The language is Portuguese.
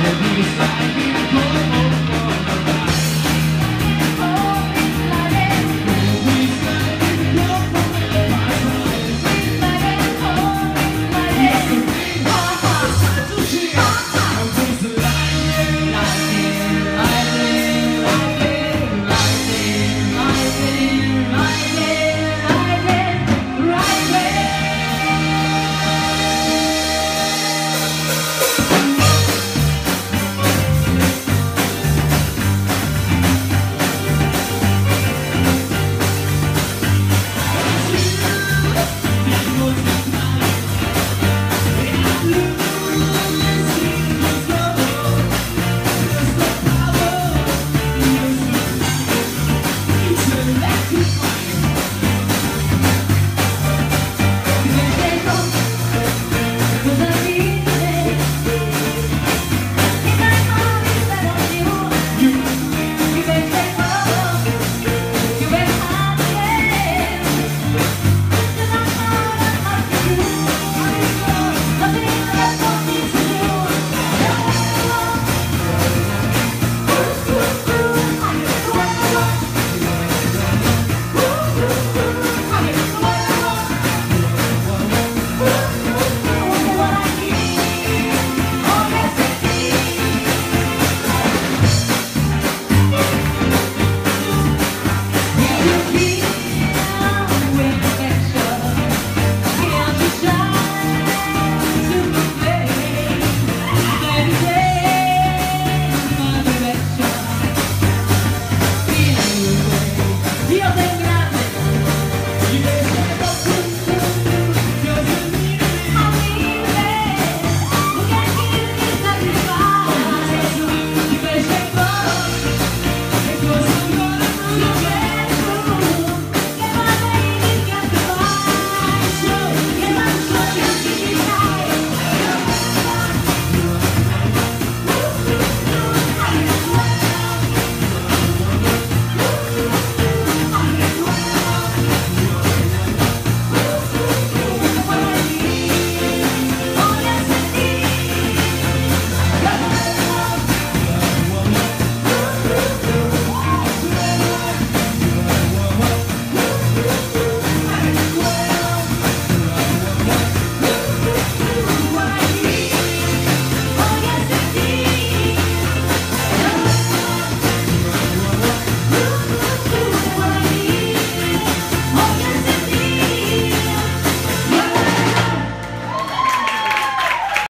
revista.